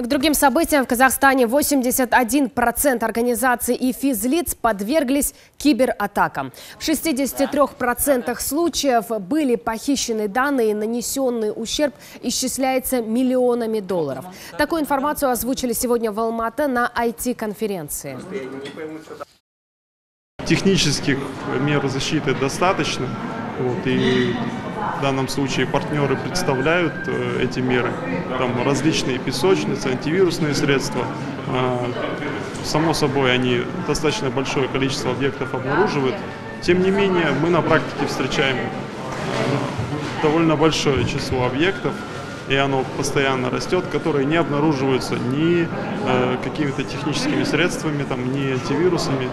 К другим событиям в Казахстане 81% организаций и физлиц подверглись кибератакам. В 63% случаев были похищены данные нанесенный ущерб исчисляется миллионами долларов. Такую информацию озвучили сегодня в Алматы на IT-конференции. Технических мер защиты достаточно. Вот, и в данном случае партнеры представляют э, эти меры. Там различные песочницы, антивирусные средства. Э, само собой, они достаточно большое количество объектов обнаруживают. Тем не менее, мы на практике встречаем э, довольно большое число объектов, и оно постоянно растет, которые не обнаруживаются ни э, какими-то техническими средствами, там, ни антивирусами.